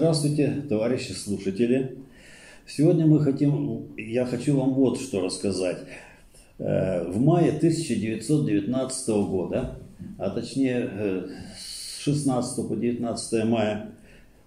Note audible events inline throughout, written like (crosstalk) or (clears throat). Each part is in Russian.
Здравствуйте, товарищи слушатели. Сегодня мы хотим, я хочу вам вот что рассказать. Э, в мае 1919 года, а точнее э, с 16 по 19 мая,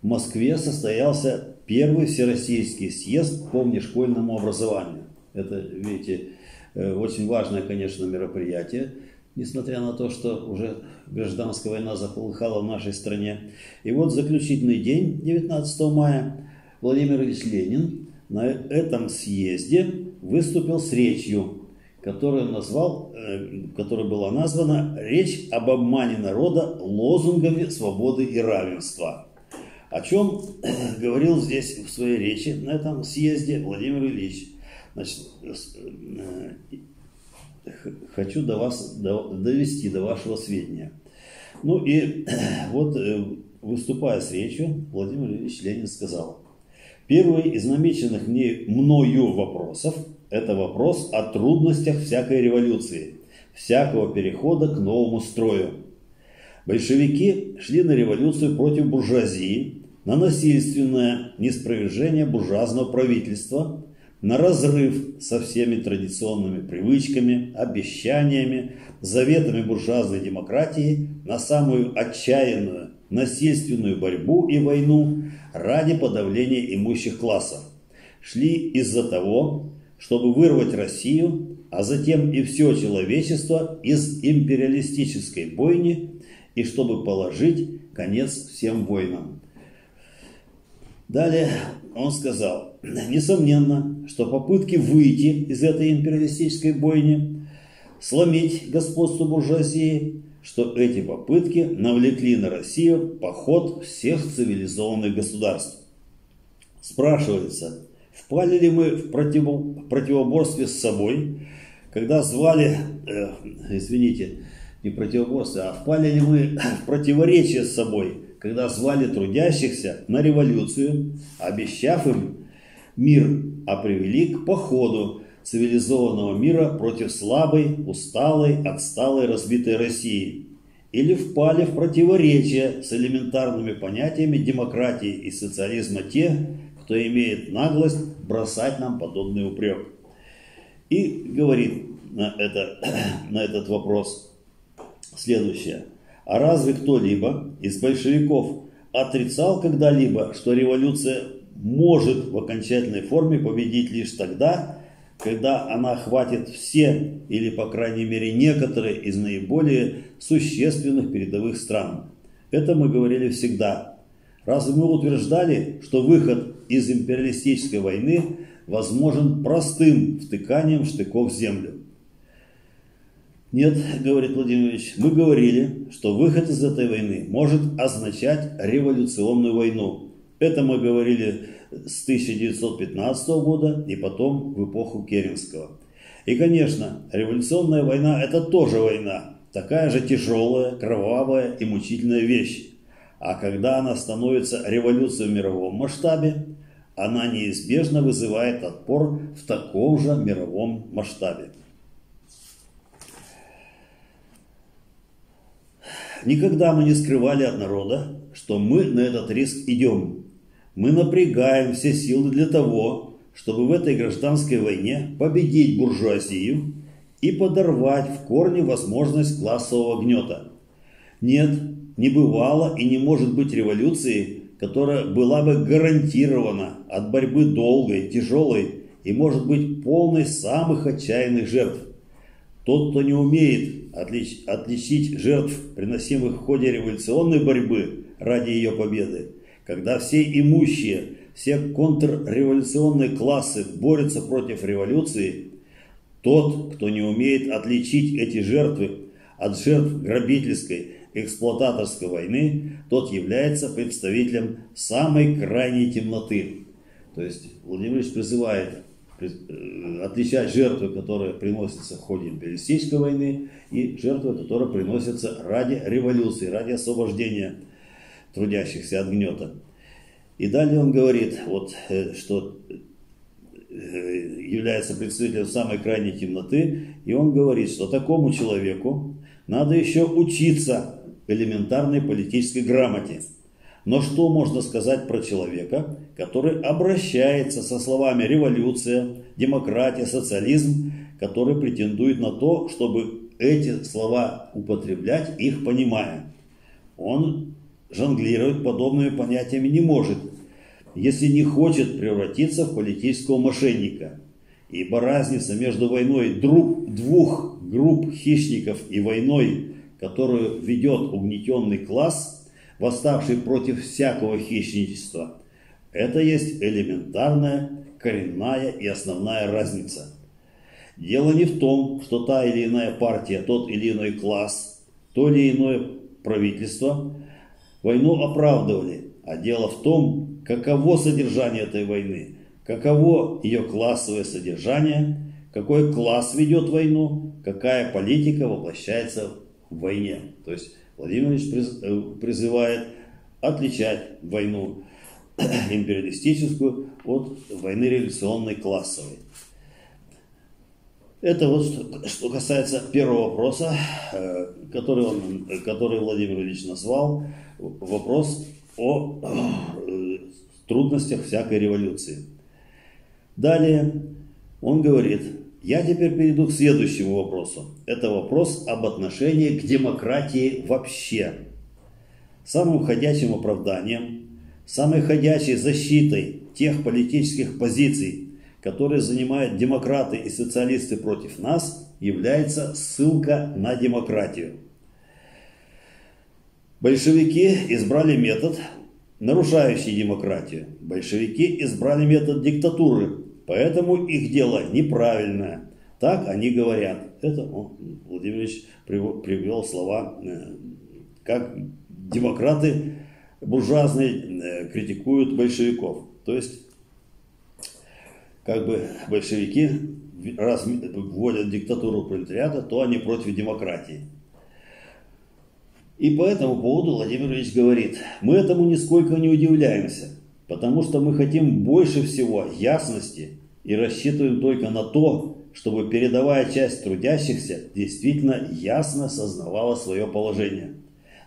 в Москве состоялся первый всероссийский съезд по внешкольному образованию. Это, видите, э, очень важное, конечно, мероприятие несмотря на то, что уже гражданская война заполыхала в нашей стране. И вот заключительный день, 19 мая, Владимир Ильич Ленин на этом съезде выступил с речью, которую назвал, э, которая была названа «Речь об обмане народа лозунгами свободы и равенства». О чем (clears throat) говорил здесь в своей речи на этом съезде Владимир Ильич. Значит, э, хочу до вас довести до вашего сведения. Ну и (clears throat) вот э, выступая с речью, Владимир Ильич Ленин сказал, первый из намеченных мне, мною вопросов – это вопрос о трудностях всякой революции, всякого перехода к новому строю. Большевики шли на революцию против буржуазии, на насильственное неспровержение буржуазного правительства – на разрыв со всеми традиционными привычками, обещаниями, заветами буржуазной демократии, на самую отчаянную насильственную борьбу и войну ради подавления имущих классов. Шли из-за того, чтобы вырвать Россию, а затем и все человечество из империалистической бойни и чтобы положить конец всем войнам. Далее он сказал, несомненно, что попытки выйти из этой империалистической бойни, сломить господство буржуазии, что эти попытки навлекли на Россию поход всех цивилизованных государств. Спрашивается, впали ли мы в против... противоборстве с собой, когда звали, э, извините, не противоборстве, а впали ли мы в противоречие с собой, когда звали трудящихся на революцию, обещав им мир, а привели к походу цивилизованного мира против слабой, усталой, отсталой, разбитой России. Или впали в противоречие с элементарными понятиями демократии и социализма те, кто имеет наглость бросать нам подобный упрек. И говорит на, это, (clears throat) на этот вопрос следующее. А разве кто-либо из большевиков отрицал когда-либо, что революция может в окончательной форме победить лишь тогда, когда она охватит все или, по крайней мере, некоторые из наиболее существенных передовых стран. Это мы говорили всегда. Разве мы утверждали, что выход из империалистической войны возможен простым втыканием штыков в землю? Нет, говорит Владимир Ильич, мы говорили, что выход из этой войны может означать революционную войну. Это мы говорили с 1915 года и потом в эпоху Керенского. И, конечно, революционная война – это тоже война, такая же тяжелая, кровавая и мучительная вещь. А когда она становится революцией в мировом масштабе, она неизбежно вызывает отпор в таком же мировом масштабе. Никогда мы не скрывали от народа, что мы на этот риск идем. Мы напрягаем все силы для того, чтобы в этой гражданской войне победить буржуазию и подорвать в корне возможность классового гнета. Нет, не бывало и не может быть революции, которая была бы гарантирована от борьбы долгой, тяжелой и может быть полной самых отчаянных жертв. Тот, кто не умеет отлич, отличить жертв, приносимых в ходе революционной борьбы ради ее победы, когда все имущие, все контрреволюционные классы борются против революции, тот, кто не умеет отличить эти жертвы от жертв грабительской, эксплуататорской войны, тот является представителем самой крайней темноты. То есть Владимир Ильич призывает отличать жертвы, которые приносятся в ходе империалистической войны, и жертвы, которые приносятся ради революции, ради освобождения трудящихся от гнета. И далее он говорит, вот, э, что э, является представителем самой крайней темноты, и он говорит, что такому человеку надо еще учиться элементарной политической грамоте. Но что можно сказать про человека, который обращается со словами революция, демократия, социализм, который претендует на то, чтобы эти слова употреблять, их понимая? Он жонглировать подобными понятиями не может, если не хочет превратиться в политического мошенника. Ибо разница между войной двух групп хищников и войной, которую ведет угнетенный класс, восставший против всякого хищничества, это есть элементарная, коренная и основная разница. Дело не в том, что та или иная партия, тот или иной класс, то или иное правительство войну оправдывали, а дело в том, каково содержание этой войны, каково ее классовое содержание, какой класс ведет войну, какая политика воплощается в войне. То есть Владимир Ильич э, призывает отличать войну империалистическую от войны революционной классовой. Это вот что касается первого вопроса, э, который, он, который Владимир Ильич назвал, вопрос о э, трудностях всякой революции. Далее он говорит, я теперь перейду к следующему вопросу. Это вопрос об отношении к демократии вообще. Самым ходячим оправданием, самой ходячей защитой тех политических позиций, которые занимают демократы и социалисты против нас, является ссылка на демократию. Большевики избрали метод, нарушающий демократию. Большевики избрали метод диктатуры, поэтому их дело неправильное. Так они говорят. Это он, Владимир Ильич привел слова, э, как демократы буржуазные э, критикуют большевиков. То есть как бы большевики раз вводят диктатуру пролетариата, то они против демократии. И по этому поводу Владимир Ильич говорит, мы этому нисколько не удивляемся, потому что мы хотим больше всего ясности и рассчитываем только на то, чтобы передовая часть трудящихся действительно ясно сознавала свое положение.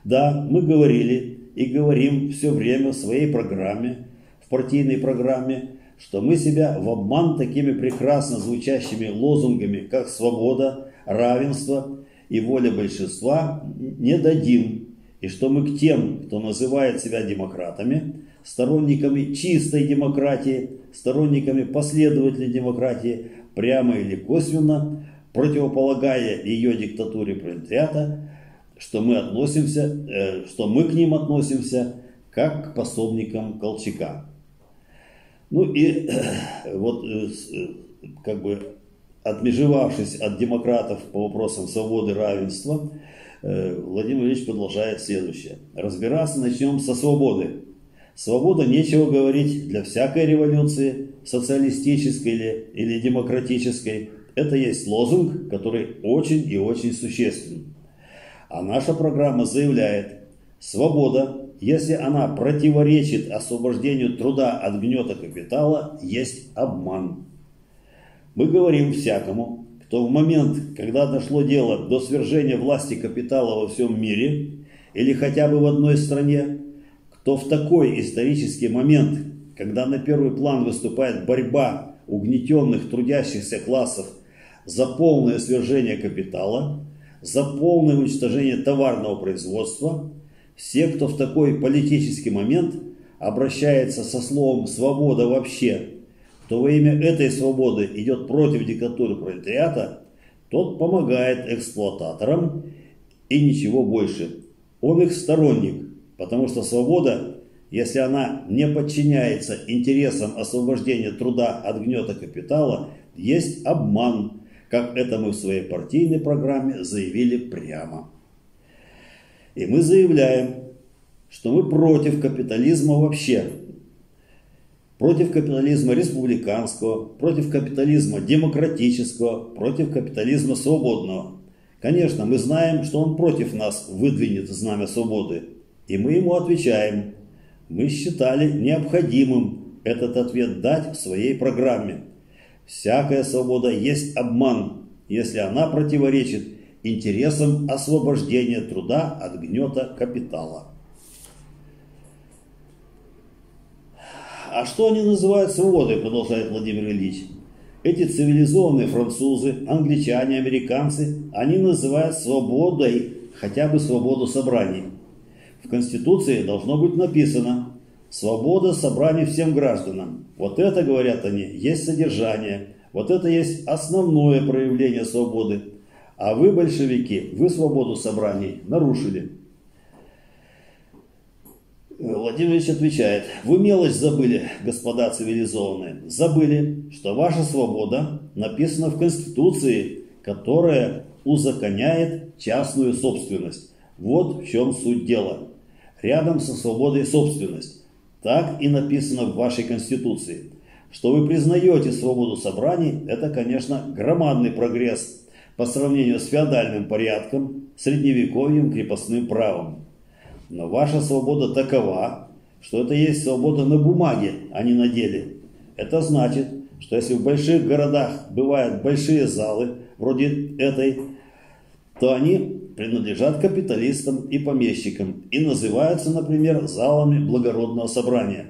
Да, мы говорили и говорим все время в своей программе, в партийной программе, что мы себя в обман такими прекрасно звучащими лозунгами, как свобода, равенство и воля большинства, не дадим, и что мы к тем, кто называет себя демократами, сторонниками чистой демократии, сторонниками последовательной демократии, прямо или косвенно, противополагая ее диктатуре пролетариата, что мы относимся, э, что мы к ним относимся как к пособникам Колчака. Ну и вот э, э, как бы отмежевавшись от демократов по вопросам свободы, равенства, э, Владимир Ильич продолжает следующее. Разбираться начнем со свободы. Свобода, нечего говорить, для всякой революции, социалистической или, или демократической, это есть лозунг, который очень и очень существенен. А наша программа заявляет, свобода если она противоречит освобождению труда от гнета капитала, есть обман. Мы говорим всякому, кто в момент, когда дошло дело до свержения власти капитала во всем мире, или хотя бы в одной стране, кто в такой исторический момент, когда на первый план выступает борьба угнетенных трудящихся классов за полное свержение капитала, за полное уничтожение товарного производства – все, кто в такой политический момент обращается со словом «свобода вообще», то во имя этой свободы идет против диктатуры пролетариата, тот помогает эксплуататорам и ничего больше. Он их сторонник, потому что свобода, если она не подчиняется интересам освобождения труда от гнета капитала, есть обман, как это мы в своей партийной программе заявили прямо. И мы заявляем, что мы против капитализма вообще. Против капитализма республиканского, против капитализма демократического, против капитализма свободного. Конечно, мы знаем, что он против нас выдвинет знамя свободы. И мы ему отвечаем. Мы считали необходимым этот ответ дать в своей программе. Всякая свобода есть обман, если она противоречит интересам освобождения труда от гнета капитала. А что они называют свободой, продолжает Владимир Ильич? Эти цивилизованные французы, англичане, американцы, они называют свободой хотя бы свободу собраний. В Конституции должно быть написано «Свобода собраний всем гражданам». Вот это, говорят они, есть содержание, вот это есть основное проявление свободы. А вы, большевики, вы свободу собраний нарушили. Владимир Ильич отвечает, вы мелочь забыли, господа цивилизованные. Забыли, что ваша свобода написана в Конституции, которая узаконяет частную собственность. Вот в чем суть дела. Рядом со свободой собственность. Так и написано в вашей Конституции. Что вы признаете свободу собраний, это, конечно, громадный прогресс по сравнению с феодальным порядком, средневековьем, крепостным правом. Но ваша свобода такова, что это есть свобода на бумаге, а не на деле. Это значит, что если в больших городах бывают большие залы, вроде этой, то они принадлежат капиталистам и помещикам и называются, например, залами благородного собрания.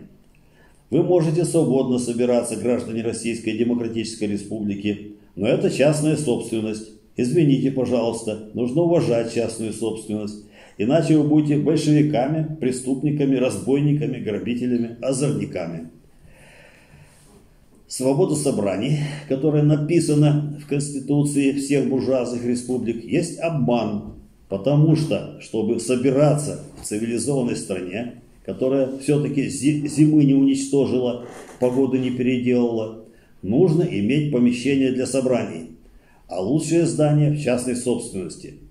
Вы можете свободно собираться, граждане Российской Демократической Республики, но это частная собственность. Извините, пожалуйста, нужно уважать частную собственность. Иначе вы будете большевиками, преступниками, разбойниками, грабителями, озорниками. Свобода собраний, которая написана в Конституции всех буржуазных республик, есть обман, потому что, чтобы собираться в цивилизованной стране, которая все-таки зимы не уничтожила, погоду не переделала, нужно иметь помещение для собраний, а лучшее здание в частной собственности –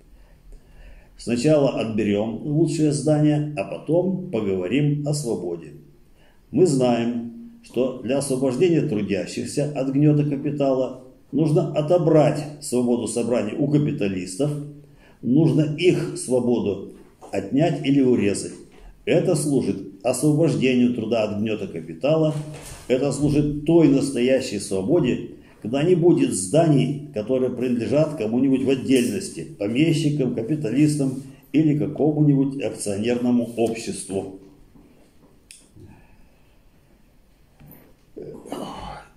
Сначала отберем лучшее здание, а потом поговорим о свободе. Мы знаем, что для освобождения трудящихся от гнета капитала нужно отобрать свободу собраний у капиталистов, нужно их свободу отнять или урезать. Это служит освобождению труда от гнета капитала, это служит той настоящей свободе, когда не будет зданий, которые принадлежат кому-нибудь в отдельности, помещикам, капиталистам или какому-нибудь акционерному обществу.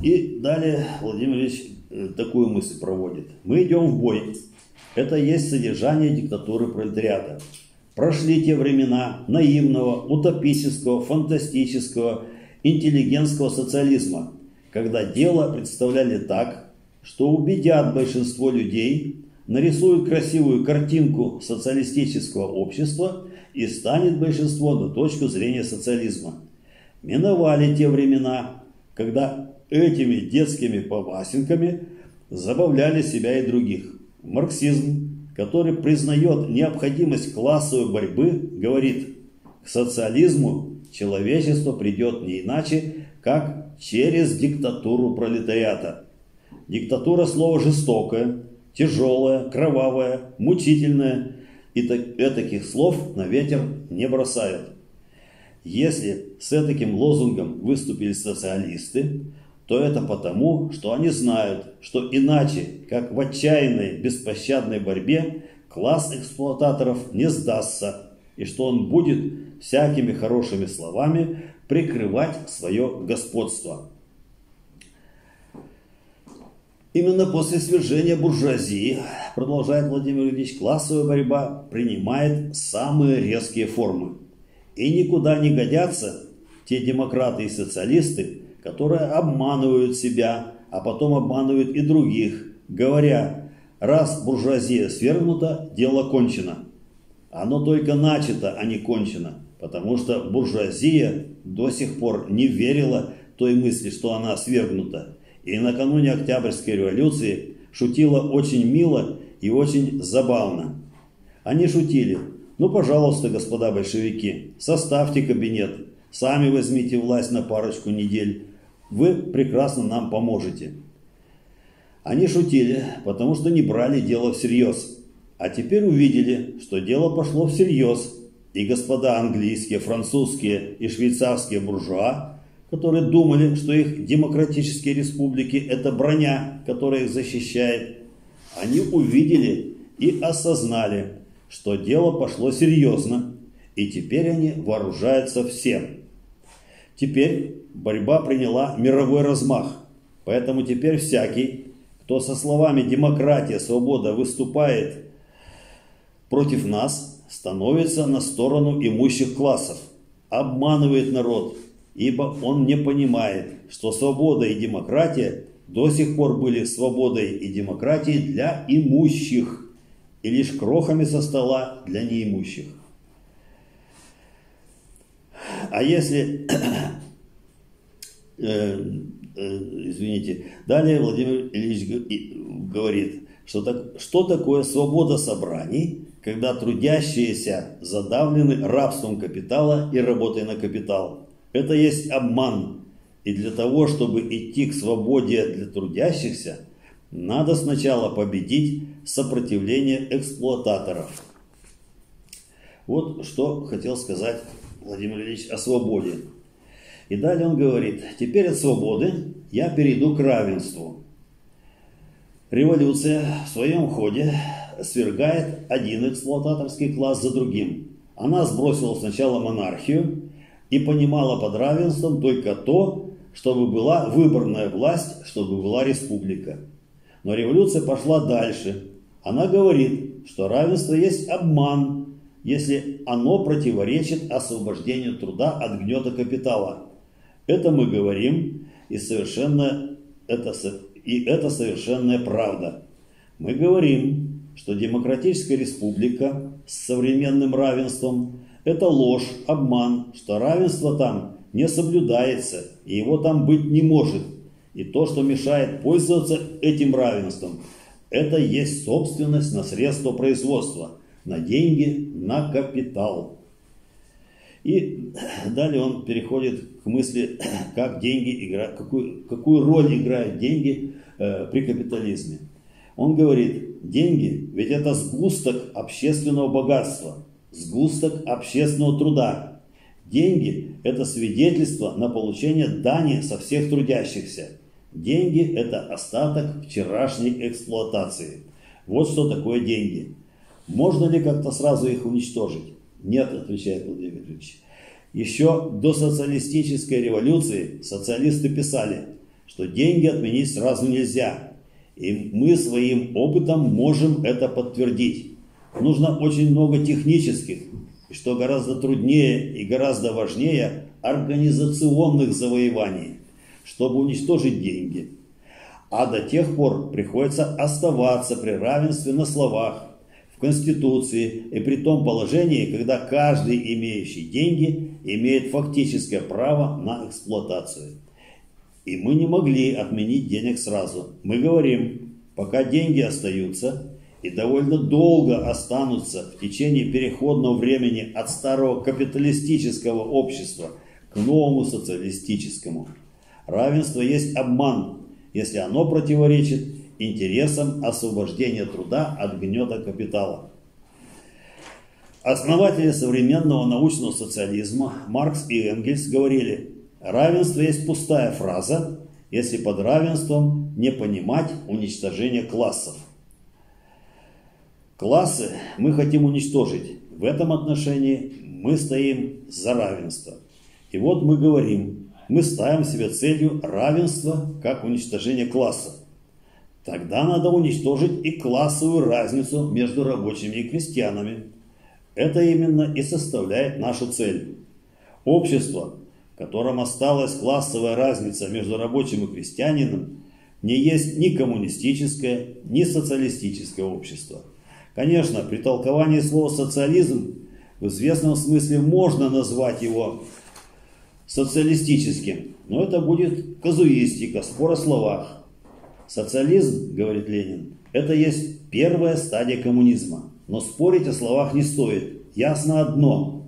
И далее Владимир Ильич э, такую мысль проводит. Мы идем в бой. Это есть содержание диктатуры пролетариата. Прошли те времена наивного, утопического, фантастического, интеллигентского социализма, когда дело представляли так, что убедят большинство людей, нарисуют красивую картинку социалистического общества и станет большинство на точку зрения социализма. Миновали те времена, когда этими детскими повасенками забавляли себя и других. Марксизм, который признает необходимость классовой борьбы, говорит, к социализму человечество придет не иначе, как через диктатуру пролетариата. Диктатура слово жестокое, тяжелое, кровавое, мучительное, и таких слов на ветер не бросают. Если с таким лозунгом выступили социалисты, то это потому, что они знают, что иначе, как в отчаянной беспощадной борьбе, класс эксплуататоров не сдастся, и что он будет всякими хорошими словами прикрывать свое господство. Именно после свержения буржуазии, продолжает Владимир Ильич, классовая борьба принимает самые резкие формы. И никуда не годятся те демократы и социалисты, которые обманывают себя, а потом обманывают и других, говоря, раз буржуазия свергнута, дело кончено. Оно только начато, а не кончено, потому что буржуазия до сих пор не верила той мысли, что она свергнута. И накануне Октябрьской революции шутила очень мило и очень забавно. Они шутили, ну, пожалуйста, господа большевики, составьте кабинет, сами возьмите власть на парочку недель, вы прекрасно нам поможете. Они шутили, потому что не брали дело всерьез. А теперь увидели, что дело пошло всерьез, и господа английские, французские и швейцарские буржуа, которые думали, что их демократические республики – это броня, которая их защищает, они увидели и осознали, что дело пошло серьезно, и теперь они вооружаются всем. Теперь борьба приняла мировой размах. Поэтому теперь всякий, кто со словами «демократия», «свобода» выступает против нас, становится на сторону имущих классов, обманывает народ, ибо он не понимает, что свобода и демократия до сих пор были свободой и демократией для имущих и лишь крохами со стола для неимущих. А если, (clears throat) э, э, извините, далее Владимир Ильич говорит, что, так, что такое свобода собраний, когда трудящиеся задавлены рабством капитала и работой на капитал. Это есть обман. И для того, чтобы идти к свободе для трудящихся, надо сначала победить сопротивление эксплуататоров. Вот что хотел сказать Владимир Ильич о свободе. И далее он говорит, теперь от свободы я перейду к равенству. Революция в своем ходе свергает один эксплуататорский класс за другим. Она сбросила сначала монархию и понимала под равенством только то, чтобы была выборная власть, чтобы была республика. Но революция пошла дальше. Она говорит, что равенство есть обман, если оно противоречит освобождению труда от гнета капитала. Это мы говорим, и, совершенно, это, и это совершенная правда. Мы говорим, что демократическая республика с современным равенством – это ложь, обман, что равенство там не соблюдается, и его там быть не может. И то, что мешает пользоваться этим равенством, это есть собственность на средства производства, на деньги, на капитал. И далее он переходит к мысли, как деньги играют, какую, какую роль играют деньги э, при капитализме. Он говорит, деньги ведь это сгусток общественного богатства, сгусток общественного труда. Деньги – это свидетельство на получение дани со всех трудящихся. Деньги – это остаток вчерашней эксплуатации. Вот что такое деньги. Можно ли как-то сразу их уничтожить? Нет, отвечает Владимир Ильич. Еще до социалистической революции социалисты писали, что деньги отменить сразу нельзя – и мы своим опытом можем это подтвердить. Нужно очень много технических, и что гораздо труднее и гораздо важнее, организационных завоеваний, чтобы уничтожить деньги. А до тех пор приходится оставаться при равенстве на словах, Конституции и при том положении, когда каждый имеющий деньги имеет фактическое право на эксплуатацию. И мы не могли отменить денег сразу. Мы говорим, пока деньги остаются и довольно долго останутся в течение переходного времени от старого капиталистического общества к новому социалистическому. Равенство есть обман, если оно противоречит интересам освобождения труда от гнета капитала. Основатели современного научного социализма Маркс и Энгельс говорили, Равенство есть пустая фраза, если под равенством не понимать уничтожение классов. Классы мы хотим уничтожить. В этом отношении мы стоим за равенство. И вот мы говорим, мы ставим себе целью равенство как уничтожение классов. Тогда надо уничтожить и классовую разницу между рабочими и крестьянами. Это именно и составляет нашу цель. Общество, котором осталась классовая разница между рабочим и крестьянином, не есть ни коммунистическое, ни социалистическое общество. Конечно, при толковании слова «социализм» в известном смысле можно назвать его социалистическим, но это будет казуистика, спор о словах. Социализм, говорит Ленин, это есть первая стадия коммунизма, но спорить о словах не стоит. Ясно одно –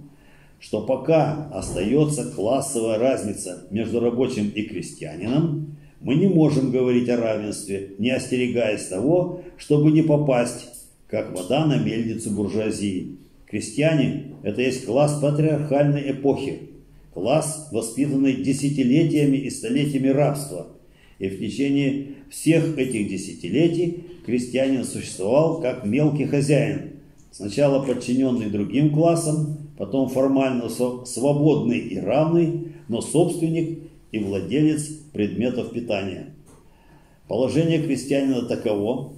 что пока остается классовая разница между рабочим и крестьянином, мы не можем говорить о равенстве, не остерегаясь того, чтобы не попасть, как вода на мельницу буржуазии. Крестьяне – это есть класс патриархальной эпохи, класс, воспитанный десятилетиями и столетиями рабства. И в течение всех этих десятилетий крестьянин существовал как мелкий хозяин, Сначала подчиненный другим классам, потом формально свободный и равный, но собственник и владелец предметов питания. Положение крестьянина таково,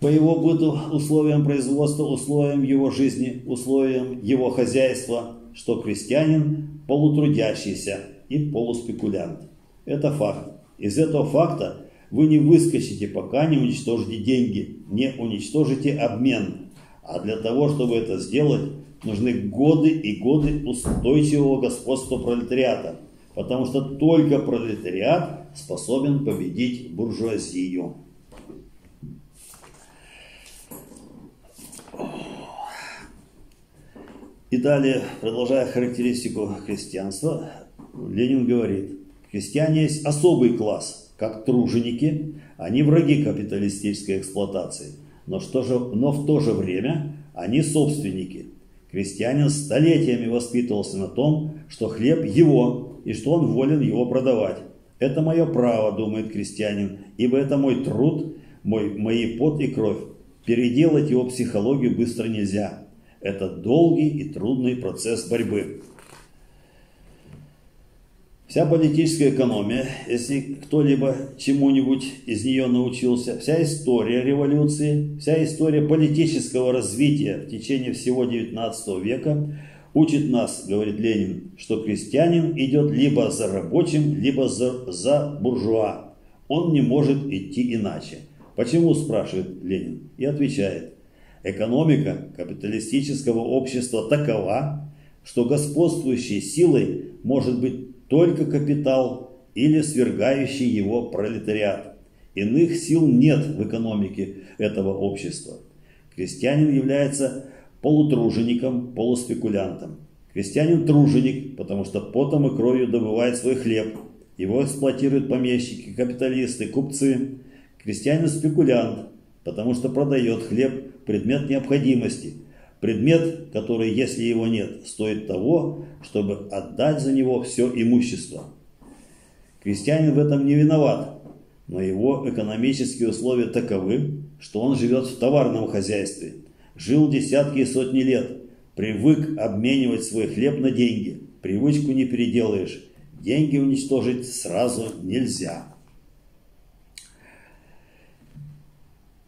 по его быту, условиям производства, условиям его жизни, условиям его хозяйства, что крестьянин полутрудящийся и полуспекулянт. Это факт. Из этого факта вы не выскочите, пока не уничтожите деньги, не уничтожите обмен. А для того, чтобы это сделать, нужны годы и годы устойчивого господства пролетариата. Потому что только пролетариат способен победить буржуазию. И далее, продолжая характеристику христианства, Ленин говорит, христиане есть особый класс, как труженики, они враги капиталистической эксплуатации, но, что же, но в то же время они собственники. Крестьянин столетиями воспитывался на том, что хлеб его и что он волен его продавать. Это мое право, думает крестьянин, ибо это мой труд, мой, мои пот и кровь. Переделать его психологию быстро нельзя. Это долгий и трудный процесс борьбы. Вся политическая экономия, если кто-либо чему-нибудь из нее научился, вся история революции, вся история политического развития в течение всего XIX века учит нас, говорит Ленин, что крестьянин идет либо за рабочим, либо за, за буржуа. Он не может идти иначе. Почему, спрашивает Ленин, и отвечает, Экономика капиталистического общества такова, что господствующей силой может быть только капитал или свергающий его пролетариат. Иных сил нет в экономике этого общества. Крестьянин является полутружеником, полуспекулянтом. Крестьянин труженик, потому что потом и кровью добывает свой хлеб. Его эксплуатируют помещики, капиталисты, купцы. Крестьянин спекулянт, потому что продает хлеб предмет необходимости, предмет, который, если его нет, стоит того, чтобы отдать за него все имущество. Крестьянин в этом не виноват, но его экономические условия таковы, что он живет в товарном хозяйстве, жил десятки и сотни лет, привык обменивать свой хлеб на деньги, привычку не переделаешь, деньги уничтожить сразу нельзя.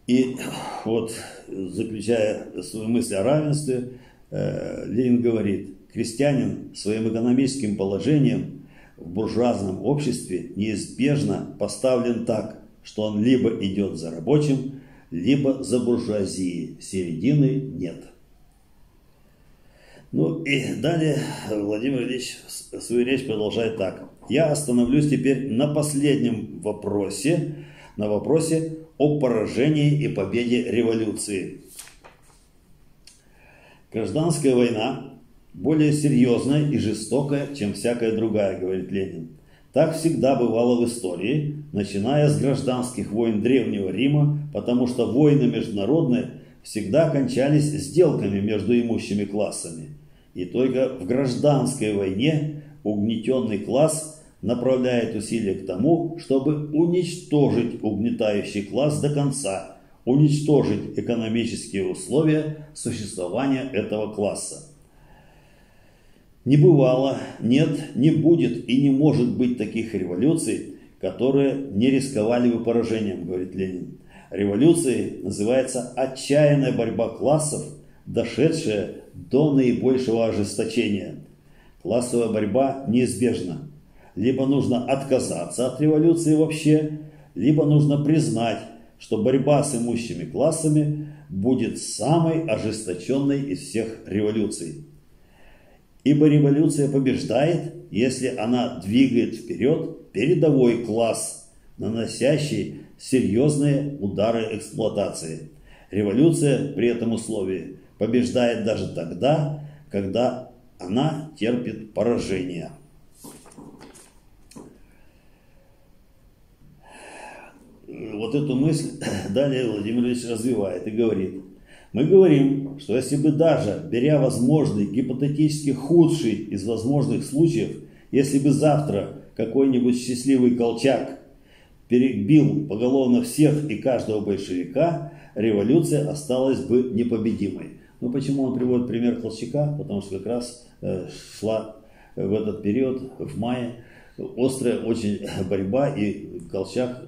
И вот, заключая свою мысль о равенстве, э, Ленин говорит, крестьянин своим экономическим положением в буржуазном обществе неизбежно поставлен так, что он либо идет за рабочим, либо за буржуазией. Середины нет. Ну и далее Владимир Ильич свою речь продолжает так. Я остановлюсь теперь на последнем вопросе, на вопросе о поражении и победе революции. Гражданская война более серьезная и жестокая, чем всякая другая, говорит Ленин. Так всегда бывало в истории, начиная с гражданских войн Древнего Рима, потому что войны международные всегда кончались сделками между имущими классами. И только в гражданской войне угнетенный класс направляет усилия к тому, чтобы уничтожить угнетающий класс до конца, уничтожить экономические условия существования этого класса. Не бывало, нет, не будет и не может быть таких революций, которые не рисковали бы поражением, говорит Ленин. Революцией называется отчаянная борьба классов, дошедшая до наибольшего ожесточения. Классовая борьба неизбежна. Либо нужно отказаться от революции вообще, либо нужно признать, что борьба с имущими классами будет самой ожесточенной из всех революций. Ибо революция побеждает, если она двигает вперед передовой класс, наносящий серьезные удары эксплуатации. Революция при этом условии побеждает даже тогда, когда она терпит поражение. Вот эту мысль (clears throat) далее Владимир Ильич развивает и говорит. Мы говорим, что если бы даже, беря возможный, гипотетически худший из возможных случаев, если бы завтра какой-нибудь счастливый колчак перебил поголовно всех и каждого большевика, революция осталась бы непобедимой. Ну почему он приводит пример Колчака? Потому что как раз э, шла в этот период, в мае, острая очень (clears throat) борьба, и Колчак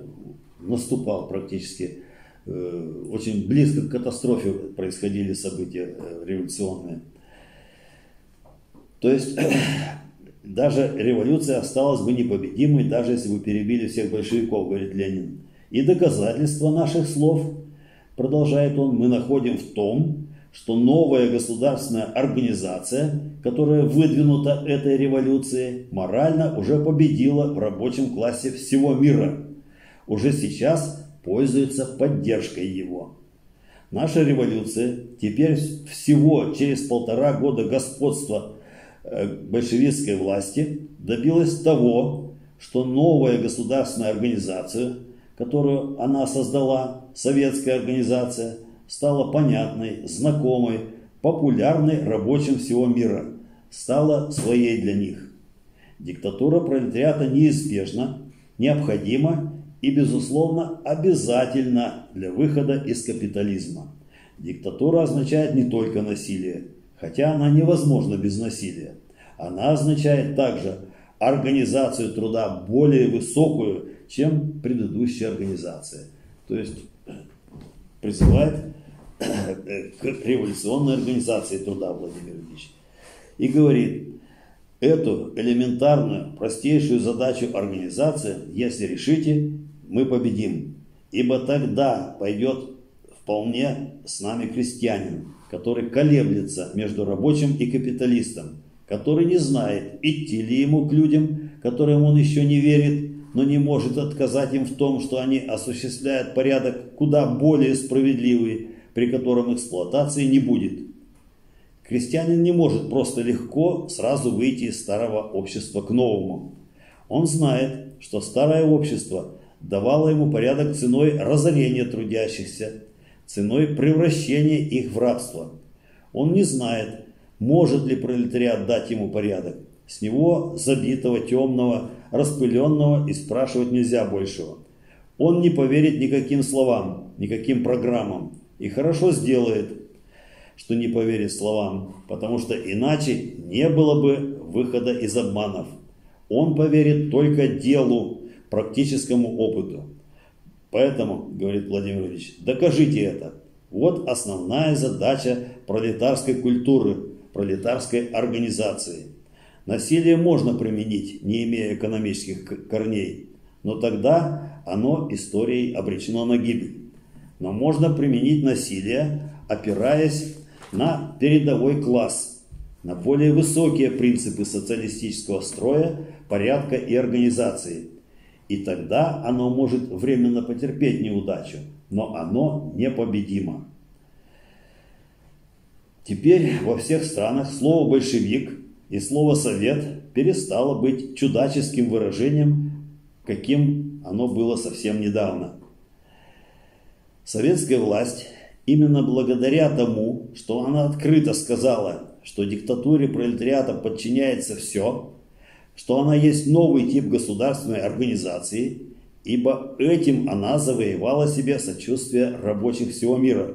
наступал практически. Э, очень близко к катастрофе происходили события э, революционные. То есть (clears throat) даже революция осталась бы непобедимой, даже если бы перебили всех большевиков, говорит Ленин. И доказательства наших слов, продолжает он, мы находим в том, что новая государственная организация, которая выдвинута этой революцией, морально уже победила в рабочем классе всего мира. Уже сейчас пользуется поддержкой его. Наша революция теперь всего через полтора года господства э, большевистской власти добилась того, что новая государственная организация, которую она создала, советская организация – стала понятной, знакомой, популярной рабочим всего мира, стала своей для них. Диктатура пролетариата неизбежна, необходима и, безусловно, обязательна для выхода из капитализма. Диктатура означает не только насилие, хотя она невозможна без насилия. Она означает также организацию труда более высокую, чем предыдущая организация. То есть (clears throat) призывает (clears throat) к революционной организации труда Владимир Ильич. И говорит, эту элементарную, простейшую задачу организации, если решите, мы победим. Ибо тогда пойдет вполне с нами крестьянин, который колеблется между рабочим и капиталистом, который не знает, идти ли ему к людям, которым он еще не верит, но не может отказать им в том, что они осуществляют порядок куда более справедливый, при котором эксплуатации не будет. Крестьянин не может просто легко сразу выйти из старого общества к новому. Он знает, что старое общество давало ему порядок ценой разорения трудящихся, ценой превращения их в рабство. Он не знает, может ли пролетариат дать ему порядок. С него забитого, темного, распыленного и спрашивать нельзя большего. Он не поверит никаким словам, никаким программам. И хорошо сделает, что не поверит словам, потому что иначе не было бы выхода из обманов. Он поверит только делу, практическому опыту. Поэтому, говорит Владимир Ильич, докажите это. Вот основная задача пролетарской культуры, пролетарской организации. Насилие можно применить, не имея экономических корней, но тогда оно историей обречено на гибель но можно применить насилие, опираясь на передовой класс, на более высокие принципы социалистического строя, порядка и организации. И тогда оно может временно потерпеть неудачу, но оно непобедимо. Теперь во всех странах слово «большевик» и слово «совет» перестало быть чудаческим выражением, каким оно было совсем недавно – Советская власть именно благодаря тому, что она открыто сказала, что диктатуре пролетариата подчиняется все, что она есть новый тип государственной организации, ибо этим она завоевала себе сочувствие рабочих всего мира.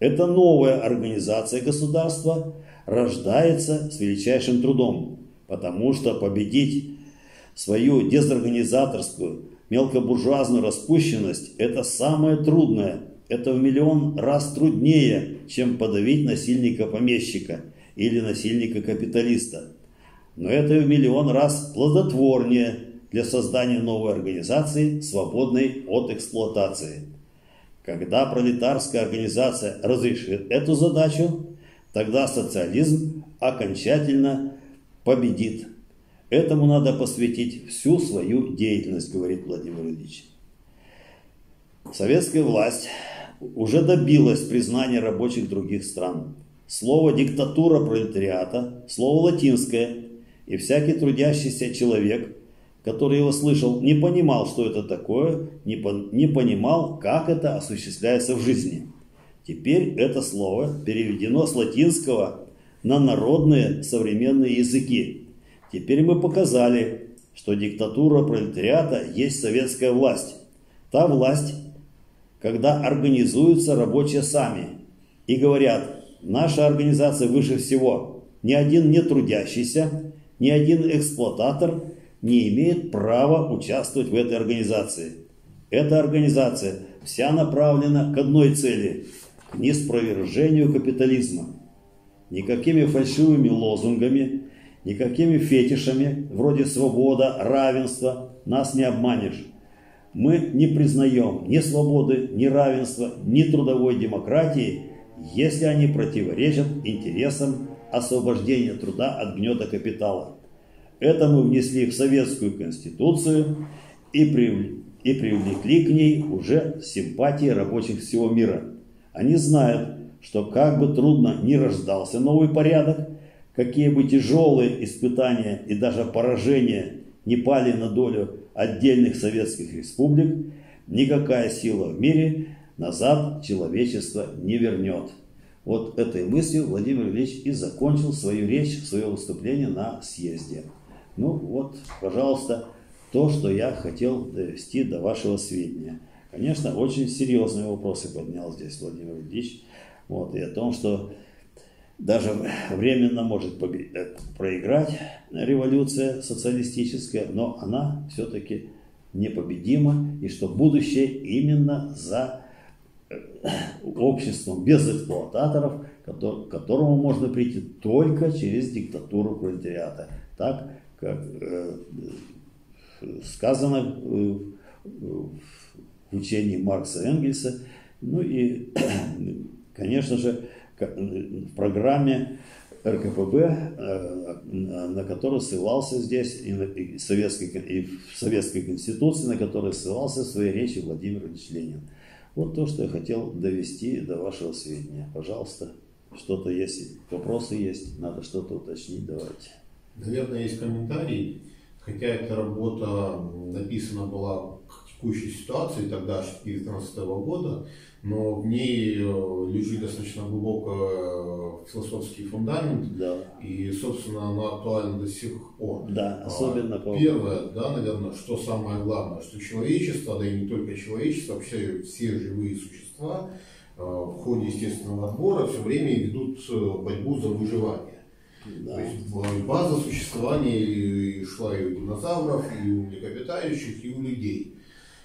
Эта новая организация государства рождается с величайшим трудом, потому что победить свою дезорганизаторскую, мелкобуржуазную распущенность – это самое трудное, это в миллион раз труднее, чем подавить насильника-помещика или насильника-капиталиста. Но это в миллион раз плодотворнее для создания новой организации, свободной от эксплуатации. Когда пролетарская организация разрешит эту задачу, тогда социализм окончательно победит Этому надо посвятить всю свою деятельность, говорит Владимир Ильич. Советская власть уже добилась признания рабочих других стран. Слово «диктатура пролетариата» – слово латинское, и всякий трудящийся человек, который его слышал, не понимал, что это такое, не, по, не понимал, как это осуществляется в жизни. Теперь это слово переведено с латинского на народные современные языки – Теперь мы показали, что диктатура пролетариата есть советская власть. Та власть, когда организуются рабочие сами и говорят, Наша организация выше всего. Ни один нетрудящийся, ни один эксплуататор не имеет права участвовать в этой организации. Эта организация вся направлена к одной цели – к неспровержению капитализма. Никакими фальшивыми лозунгами, никакими фетишами, вроде свобода, равенство, нас не обманешь. Мы не признаем ни свободы, ни равенства, ни трудовой демократии, если они противоречат интересам освобождения труда от гнета капитала. Это мы внесли в Советскую Конституцию и, при, и привлекли к ней уже симпатии рабочих всего мира. Они знают, что как бы трудно ни рождался новый порядок, какие бы тяжелые испытания и даже поражения не пали на долю отдельных советских республик, никакая сила в мире назад человечество не вернет. Вот этой мыслью Владимир Ильич и закончил свою речь, свое выступление на съезде. Ну вот, пожалуйста, то, что я хотел довести до вашего сведения. Конечно, очень серьезные вопросы поднял здесь Владимир Ильич. Вот, и о том, что даже временно может э, проиграть революция социалистическая, но она все-таки непобедима, и что будущее именно за обществом без эксплуататоров, к которому можно прийти только через диктатуру пролетариата. Так, как э, сказано в учении Маркса Энгельса. Ну и, (clears throat) конечно же, в программе РКПБ, э, на которую ссылался здесь и, в Советской, и в Советской Конституции, на которую ссылался в своей речи Владимир Ильич Ленин. Вот то, что я хотел довести до вашего сведения. Пожалуйста, что-то есть, вопросы есть, надо что-то уточнить, давайте. Наверное, есть комментарий, хотя эта работа написана была к текущей ситуации, тогда 2014 года, но в ней э, лежит достаточно глубоко э, философский фундамент, да. и, собственно, она актуальна до сих пор. Да, особенно по... Первое, да, наверное, что самое главное, что человечество, да и не только человечество, вообще все живые существа э, в ходе естественного отбора все время ведут борьбу за выживание. Да. То есть борьба за существование шла и у динозавров, и у млекопитающих, и у людей.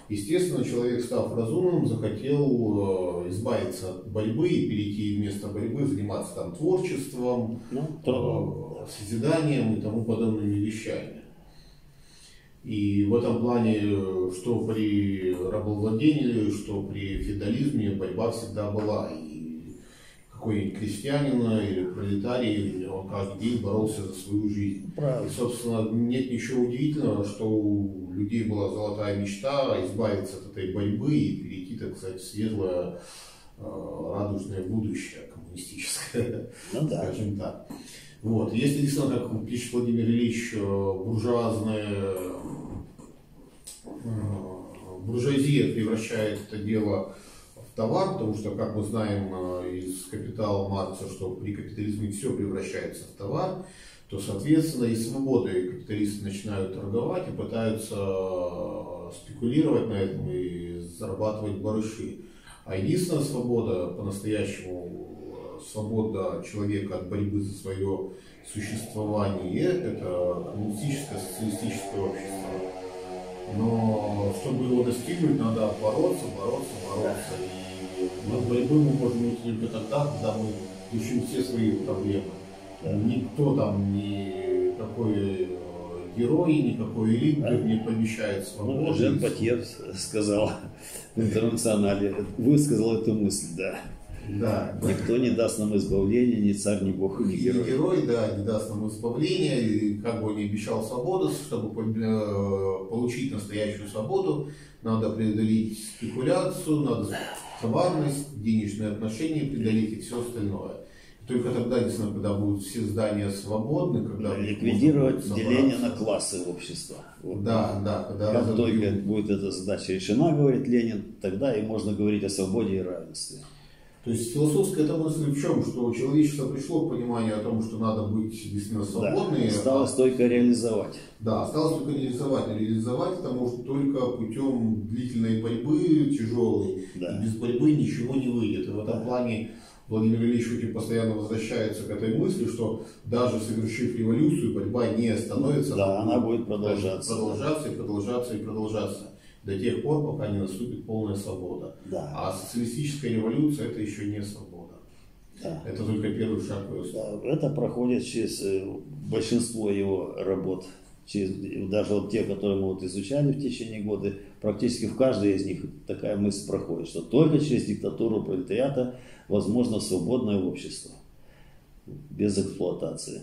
Естественно, человек, став разумным, захотел э, избавиться от борьбы и перейти вместо борьбы, заниматься там творчеством, ну, э, созиданием и тому подобными вещами. И в этом плане, э, что при рабовладении, что при феодализме борьба всегда была. И какой-нибудь крестьянин или пролетарий, он каждый день боролся за свою жизнь. Правильно. И, собственно, нет ничего удивительного, что у людей была золотая мечта избавиться от этой борьбы и перейти, так сказать, в светлое, э, радужное будущее коммунистическое, ну, да. скажем так. Вот. Если действительно, как пишет Владимир Ильич, э, буржуазная э, буржуазия превращает это дело товар, потому что, как мы знаем э, из капитала Маркса, что при капитализме все превращается в товар, то, соответственно, и свободой капиталисты начинают торговать и пытаются э, спекулировать на этом и зарабатывать барыши. А единственная свобода, по-настоящему свобода человека от борьбы за свое существование, это коммунистическое, социалистическое общество. Но чтобы его достигнуть, надо бороться, бороться, бороться. И на борьбу мы можем уйти только тогда, когда мы решим все свои проблемы. Никто там, никакой э, герой, никакой лидер не помещает свободу. Ну, Жен Патьев сказал в интернационале, высказал эту мысль, да. Да. Никто не даст нам избавления, ни царь, ни бог, ни герой. Ни герой, да, не даст нам избавления, и как бы он не обещал свободу, чтобы э, получить настоящую свободу, надо преодолеть спекуляцию, надо товарность, денежные отношения преодолеть и все остальное. Только тогда, действительно, когда будут все здания свободны, когда... Ликвидировать деление на классы общества. Вот. Да, да. Когда как только будет эта задача решена, говорит Ленин, тогда и можно говорить о свободе и равенстве. То есть философская эта мысль в чем? Что человечество пришло к пониманию о том, что надо быть действительно свободным. Да, осталось а... только реализовать. Да, осталось только реализовать. Реализовать это может только путем длительной борьбы, тяжелой. Да. И без борьбы ничего не выйдет. И в этом да. плане Владимир Ильич Путин постоянно возвращается к этой мысли, что даже совершив революцию, борьба не остановится. Да, она будет продолжаться. Продолжаться и продолжаться и продолжаться до тех пор, пока не наступит полная свобода. Да. А социалистическая революция это еще не свобода. Да. Это только первый шаг да, Это проходит через э, большинство его работ. Через, даже вот те, которые мы вот изучали в течение года, практически в каждой из них такая мысль проходит, что только через диктатуру пролетариата возможно свободное общество без эксплуатации.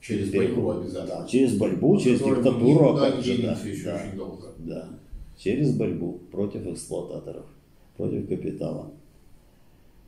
Через борьбу обязательно. Да, через борьбу, через диктатуру, как же, да, да, да, через борьбу против эксплуататоров, против капитала.